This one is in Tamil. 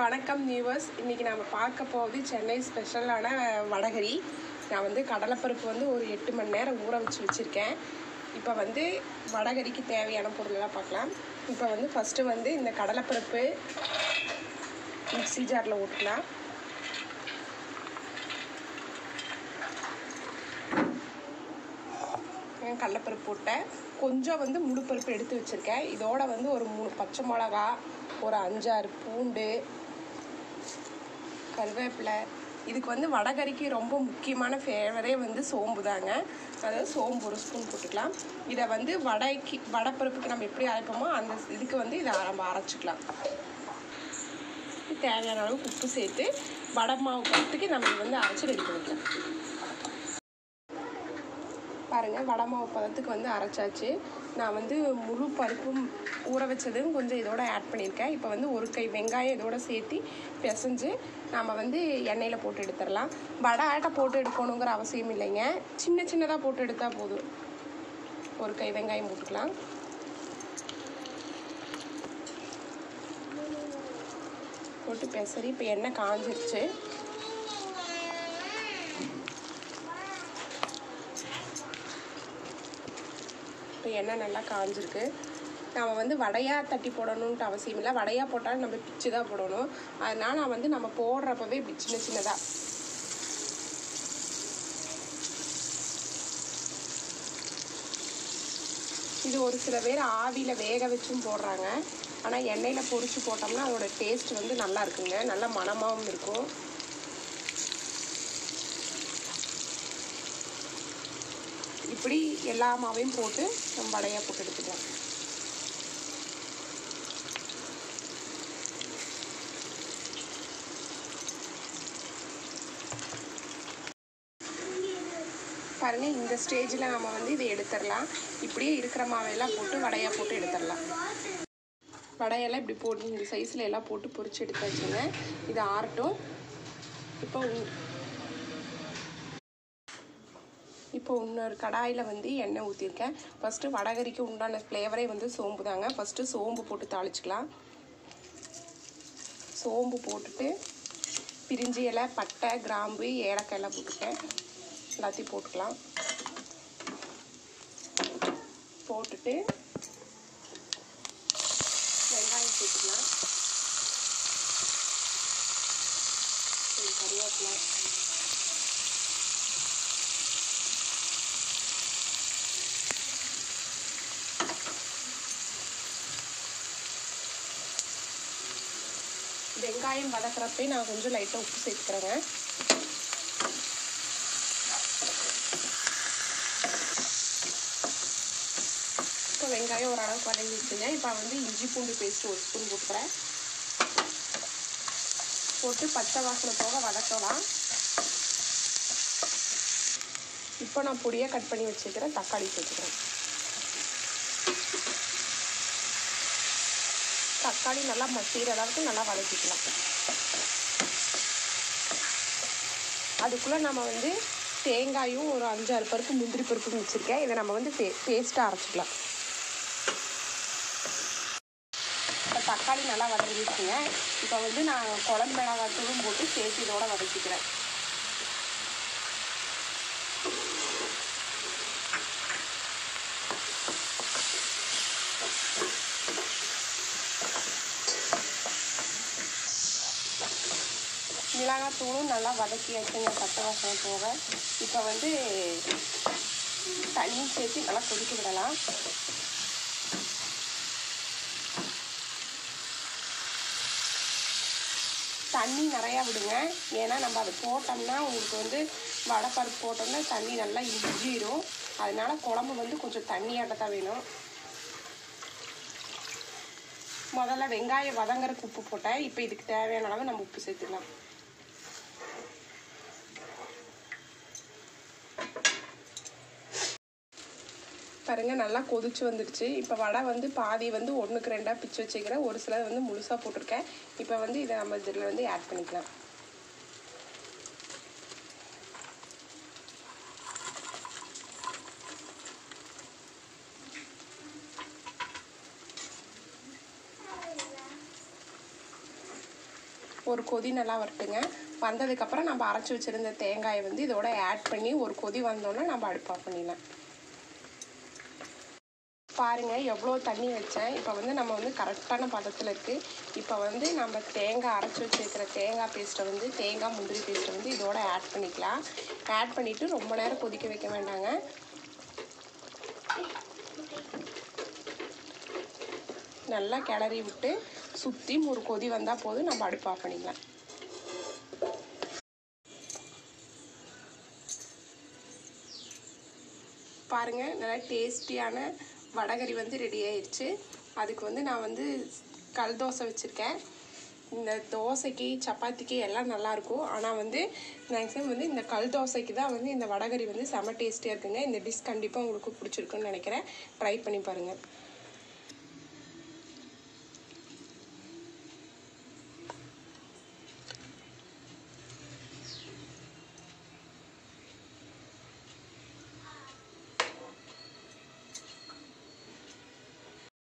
வணக்கம் நியூவர்ஸ் இன்றைக்கி நம்ம பார்க்க போகுது சென்னை ஸ்பெஷலான வடகரி. நான் வந்து கடலைப்பருப்பு வந்து ஒரு எட்டு மணி நேரம் ஊற வச்சு வச்சுருக்கேன். இப்போ வந்து வடகரிக்கு தேவையான பொருளெல்லாம் பார்க்கலாம். இப்போ வந்து ஃபஸ்ட்டு வந்து இந்த கடலைப்பருப்பு மிக்ஸி ஜாரில் ஊட்டலாம் கடலைப்பருப்பு போட்டேன். கொஞ்சம் வந்து முழுப்பருப்பு எடுத்து வச்சுருக்கேன். இதோட வந்து ஒரு மூணு பச்சை மிளகா ஒரு அஞ்சாறு பூண்டு கருவேப்பிலை. இதுக்கு வந்து வடகறிக்கு ரொம்ப முக்கியமான ஃபேவரே வந்து சோம்பு தாங்க அதாவது சோம்பு ஒரு ஸ்பூன் போட்டுக்கலாம். இதை வந்து வடைக்கு வடைப்பருப்புக்கு நம்ம எப்படி அரைப்போமோ அந்த இதுக்கு வந்து இதை நம்ம அரைச்சிக்கலாம். தேவையான அளவுக்கு உப்பு சேர்த்து வடை மாவு பருத்துக்கு நம்ம வந்து அரைச்சி ரெடி பண்ணிக்கலாம். பாருங்கள் வடை மாவு பதத்துக்கு வந்து அரைச்சாச்சு. நான் வந்து முழு பருப்பும் ஊற வச்சதும் கொஞ்சம் இதோட ஆட் பண்ணியிருக்கேன். இப்போ வந்து ஒரு கை வெங்காயம் இதோட சேர்த்து பிசைஞ்சு நாம் வந்து எண்ணெயில் போட்டு எடுத்துடலாம். வடை ஆட்டை போட்டு எடுக்கணுங்கிற அவசியம் இல்லைங்க. சின்ன சின்னதாக போட்டு எடுத்தால் போதும். ஒரு கை வெங்காயம் போட்டுக்கலாம். போட்டு பெசரி இப்போ எண்ணெய் காஞ்சிருச்சு. இப்போ எண்ணெய் நல்லா காஞ்சிருக்கு. நம்ம வந்து வடையாக தட்டி போடணுன்ட்டு அவசியம் இல்லை. வடையாக போட்டாலும் நம்ம பிச்சு தான் போடணும். அதனால் நான் வந்து நம்ம போடுறப்பவே இப்படி சின்ன சின்னதாக இது ஒரு சில பேர் ஆவியில் வேக வச்சும் போடுறாங்க. ஆனால் எண்ணெயில் பொரித்து போட்டோம்னா அதோடய டேஸ்ட் வந்து நல்லா இருக்குங்க. நல்ல மணமாகவும் இருக்கும். இப்படி எல்லா மாவையும் போட்டு நம்ம வடையாக போட்டு எடுத்துக்கலாம். பாருங்க இந்த ஸ்டேஜில் நம்ம வந்து இதை எடுத்துடலாம். இப்படியே இருக்கிற மாவையெல்லாம் போட்டு வடையாக போட்டு எடுத்துடலாம். வடையெல்லாம் இப்படி போட்டு இந்த சைஸில் எல்லாம் போட்டு பொறிச்சு எடுத்து வச்சுங்க இது ஆரட்டும் இப்போ இப்போ இன்னொரு கடாயில் வந்து எண்ணெய் ஊற்றிருக்கேன் ஃபஸ்ட்டு வடகரிக்கு உண்டான ஃப்ளேவரே வந்து சோம்பு தாங்க. ஃபஸ்ட்டு சோம்பு போட்டு தாளிச்சிக்கலாம். சோம்பு போட்டுட்டு பிரிஞ்சி இலை பட்டை கிராம்பு ஏலக்காய் எல்லாம் போட்டுட்டேன் எல்லாத்தையும் போட்டுக்கலாம். போட்டுட்டு வெங்காயம் போட்டுக்கலாம் கருவேப்பிலை. வெங்காயம் வதக்கிறப்பே நான் கொஞ்சம் லைட்டாக உப்பு சேர்த்துக்கிறேங்க. இப்போ வெங்காயம் ஓரளவுக்கு வதங்கிடுச்சுங்க. இப்போ வந்து இஞ்சி பூண்டு பேஸ்ட் ஒரு ஸ்பூன் கொடுக்குறேன் போட்டு பச்சை வாசனை போக வதக்கலாம். இப்போ நான் பொடியாக கட் பண்ணி வச்சுக்கிறேன் தக்காளி சேர்த்துக்கிறேன். தக்காளி நல்லா மசிகிற அளவுக்கு நல்லா வதக்கிக்கலாம். அதுக்குள்ளே நம்ம வந்து தேங்காயும் ஒரு அஞ்சாறு பருப்பு முந்திரி பருப்பு வச்சுருக்கேன். இதை நம்ம வந்து பே பேஸ்ட்டாக அரைச்சிக்கலாம். இப்போ தக்காளி நல்லா வதங்கிடுச்சுங்க. இப்போ வந்து நான் குழம்பு மிளகாத்தூளும் போட்டு சேர்த்து இதோட வதக்கிக்கிறேன். மிளகாத்தூளும் நல்லா வதக்கி வச்சுங்க. பச்சை வாசனை போக. இப்போ வந்து தண்ணியும் சேர்த்து நல்லா கொதிக்க விடலாம். தண்ணி நிறையா விடுங்க. ஏன்னா நம்ம அதை போட்டோம்னா உங்களுக்கு வந்து வடைப்பருப்பு போட்டோம்னா தண்ணி நல்லா இஞ்சிடும் அதனால் குழம்பு வந்து கொஞ்சம் தண்ணியாட்ட தான் வேணும். முதல்ல வெங்காயம் வதங்குறதுக்கு உப்பு போட்டேன். இப்போ இதுக்கு தேவையான அளவு நம்ம உப்பு சேர்த்துக்கலாம். பாருங்க நல்லா கொதிச்சு வந்துடுச்சு. இப்போ வடை வந்து பாதி வந்து ஒன்றுக்கு ரெண்டாக பிச்சு வச்சுக்கிறேன். ஒரு சிலது வந்து முழுசாக போட்டிருக்கேன். இப்போ வந்து இதை நம்ம இதில் வந்து ஆட் பண்ணிக்கலாம். ஒரு கொதி நல்லா வரட்டுங்க. வந்ததுக்கப்புறம் நம்ம அரைச்சி வச்சுருந்த தேங்காயை வந்து இதோட ஆட் பண்ணி ஒரு கொதி வந்தோன்னே நம்ம அடுப்பாக பண்ணிடலாம். பாருங்கள் எவ்வளோ தண்ணி வச்சேன். இப்போ வந்து நம்ம வந்து கரெக்டான பதத்தில் இருக்குது இப்போ வந்து நம்ம தேங்காய் அரைச்சி வச்சுருக்கிற தேங்காய் பேஸ்ட்டை வந்து தேங்காய் முந்திரி பேஸ்ட்டை வந்து இதோட ஆட் பண்ணிக்கலாம். ஆட் பண்ணிவிட்டு ரொம்ப நேரம் கொதிக்க வைக்க வேண்டாங்க. நல்லா கிளறி விட்டு சுற்றி ஒரு கொதி வந்தால் போதும். நம்ம அடுப்பு ஆஃப் பண்ணிக்கலாம். பாருங்கள் நல்லா டேஸ்டியான வடகறி வந்து ரெடி ஆயிடுச்சு அதுக்கு வந்து நான் வந்து கல் தோசை வச்சுருக்கேன். இந்த தோசைக்கு சப்பாத்திக்கு எல்லாம் நல்லாயிருக்கும் ஆனால் வந்து மேக்ஸிமம் வந்து இந்த கல் தோசைக்கு தான் வந்து இந்த வடகறி வந்து செம டேஸ்டியாக இருக்குங்க. இந்த டிஷ் கண்டிப்பாக உங்களுக்கு பிடிச்சிருக்குன்னு நினைக்கிறேன். ட்ரை பண்ணி பாருங்கள்